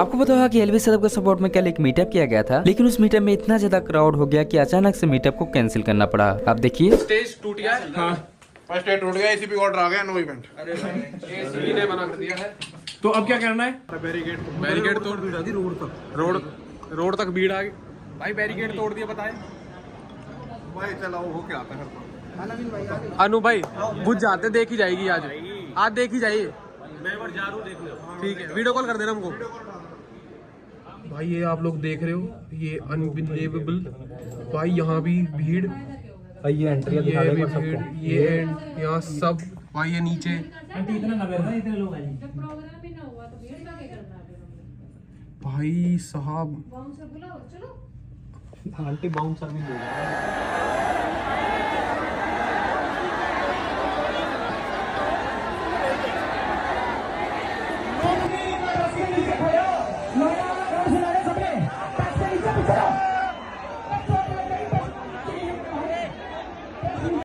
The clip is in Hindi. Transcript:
आपको पता होगा कि एलवी सदब का सपोर्ट में कल एक मीटअप किया गया था लेकिन उस मीटअप में इतना ज़्यादा क्राउड हो गया कि अचानक से मीटअप को कैंसिल करना पड़ा। आप देखिए। स्टेज टूट गया? हाँ। फ़र्स्ट एड टूट गया एसीपी ऑर्डर आ गया नो इवेंट एसीपी ने मना कर दिया है। तो अब क्या करना है? बैरिकेड बैरिकेड तोड़ रोड तक। रोड रोड तक भीड़ आ गई। भाई बैरिकेड तोड़ दिया बताए। भाई चलाओ हो क्या आता है। अनु भाई बुझ जाते देख ही जाएगी आज। आज देख ही जाइए। ठीक है वीडियो कॉल कर देना हमको। भाई ये आप लोग देख रहे हो ये अनबिलीवेबल भाई यहाँ भी भीड़। भाई ये एंट्री ये भी भीड़ ये यहाँ सब भाई ये नीचे। प्रोग्राम ही ना हुआ तो भीड़ का क्या करना फिर हमने? भाई साहब। आंटी बाउंसर भी बोल